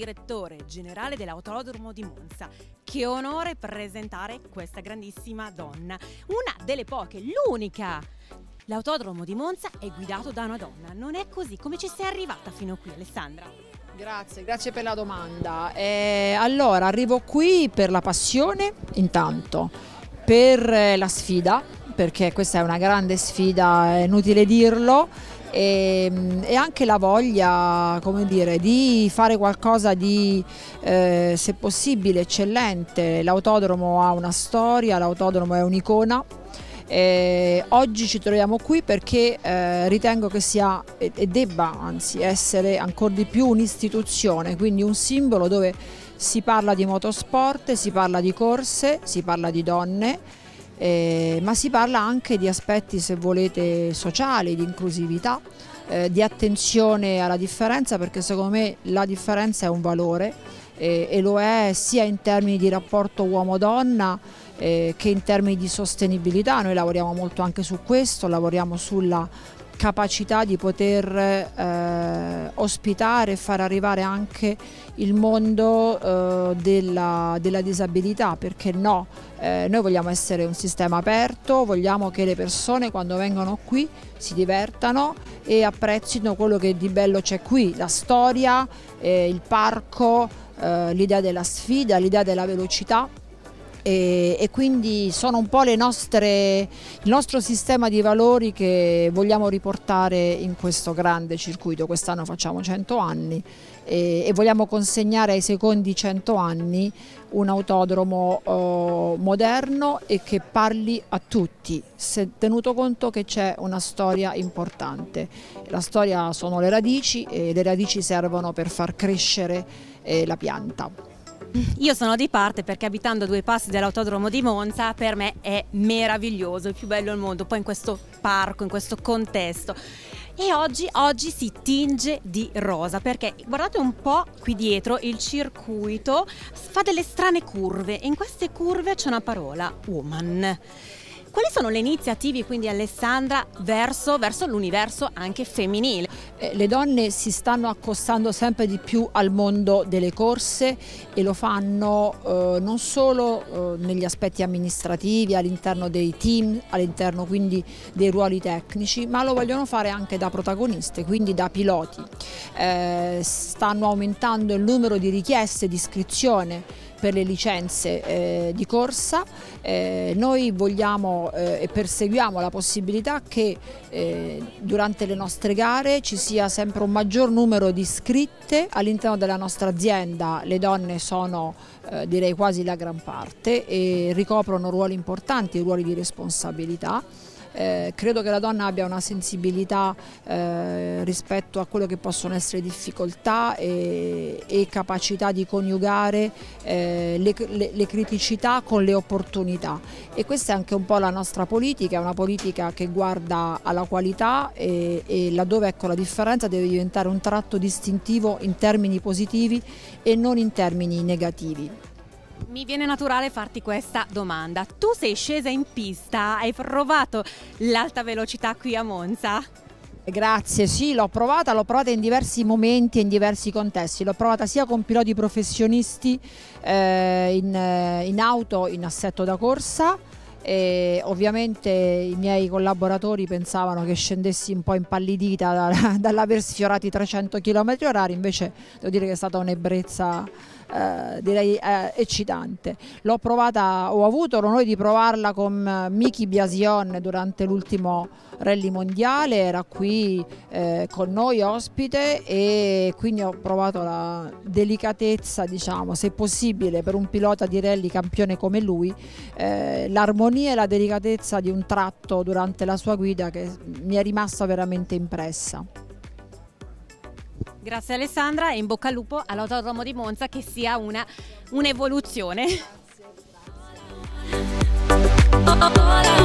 Direttore generale dell'Autodromo di Monza. Che onore presentare questa grandissima donna, una delle poche, l'unica. L'autodromo di Monza è guidato da una donna, non è così? Come ci sei arrivata fino qui Alessandra? Grazie, grazie per la domanda. Eh, allora, arrivo qui per la passione intanto, per eh, la sfida, perché questa è una grande sfida, è inutile dirlo, e, ehm, e, anche la voglia come dire, di fare qualcosa di eh, se possibile eccellente. L'autodromo ha una storia, l'autodromo è un'icona. Eh, oggi ci troviamo qui perché eh, ritengo che sia e, debba anzi essere ancora di più un'istituzione, quindi un simbolo dove si parla di motorsport, si parla di corse, si parla di donne eh, ma si parla anche di aspetti, se volete, sociali, di inclusività, eh, di attenzione alla differenza, perché secondo me la differenza è un valore eh, e lo è sia in termini di rapporto uomo-donna eh, che in termini di sostenibilità. Noi lavoriamo molto anche su questo, lavoriamo sulla capacità di poter eh, ospitare e far arrivare anche il mondo eh, della, della, disabilità, perché no? Eh, noi vogliamo essere un sistema aperto, vogliamo che le persone quando vengono qui si divertano e apprezzino quello che di bello c'è qui, la storia, eh, il parco, eh, l'idea della sfida, l'idea della velocità e, e, quindi sono un po' nostre, il nostro sistema di valori che vogliamo riportare in questo grande circuito. Quest'anno facciamo 100 anni e, e, vogliamo consegnare ai secondi 100 anni un autodromo oh, moderno e che parli a tutti, tenuto conto che c'è una storia importante. La storia sono le radici e le radici servono per far crescere eh, la pianta. Io sono di parte perché abitando a due passi dall'autodromo di Monza per me è meraviglioso, il più bello al mondo, poi in questo parco, in questo contesto. E oggi, oggi si tinge di rosa perché guardate un po' qui dietro il circuito fa delle strane curve e in queste curve c'è una parola, woman. Quali sono le iniziative quindi Alessandra verso, verso l'universo anche femminile? Eh, le donne si stanno accostando sempre di più al mondo delle corse e lo fanno eh, non solo eh, negli aspetti amministrativi, all'interno dei team, all'interno quindi dei ruoli tecnici, ma lo vogliono fare anche da protagoniste, quindi da piloti. Eh, stanno aumentando il numero di richieste di iscrizione per le licenze eh, di corsa. Eh, noi vogliamo eh, e perseguiamo la possibilità che eh, durante le nostre gare ci sia sempre un maggior numero di iscritte all'interno della nostra azienda. Le donne sono eh, direi quasi la gran parte e ricoprono ruoli importanti, ruoli di responsabilità. Eh, credo che la donna abbia una sensibilità eh, rispetto a quello che possono essere difficoltà e, e capacità di coniugare eh, le, le, le, criticità con le opportunità e questa è anche un po' la nostra politica, è una politica che guarda alla qualità e, e laddove ecco, la differenza deve diventare un tratto distintivo in termini positivi e non in termini negativi. Mi viene naturale farti questa domanda. Tu sei scesa in pista, hai provato l'alta velocità qui a Monza? Grazie, sì, l'ho provata, l'ho provata in diversi momenti e in diversi contesti. L'ho provata sia con piloti professionisti eh, in, eh, in auto in assetto da corsa, e ovviamente i miei collaboratori pensavano che scendessi un po' impallidita da, dall'aver sfiorato i 300 km h invece devo dire che è stata un'ebbrezza eh, direi eh, eccitante. L'ho provata, ho avuto l'onore di provarla con Miki Biasion durante l'ultimo rally mondiale, era qui eh, con noi ospite e quindi ho provato la delicatezza, diciamo, se possibile per un pilota di rally campione come lui, eh, l'armonia e la delicatezza di un tratto durante la sua guida che mi è rimasta veramente impressa. Grazie Alessandra e in bocca al lupo all'autodromo di Monza che sia un'evoluzione. Grazie.